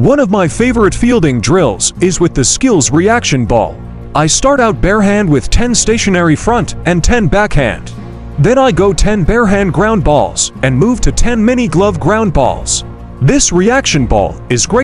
One of my favorite fielding drills is with the SKLZ reaction ball. I start out barehand with 10 stationary front and 10 backhand. Then I go 10 barehand ground balls and move to 10 mini glove ground balls. This reaction ball is great